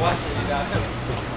What's it?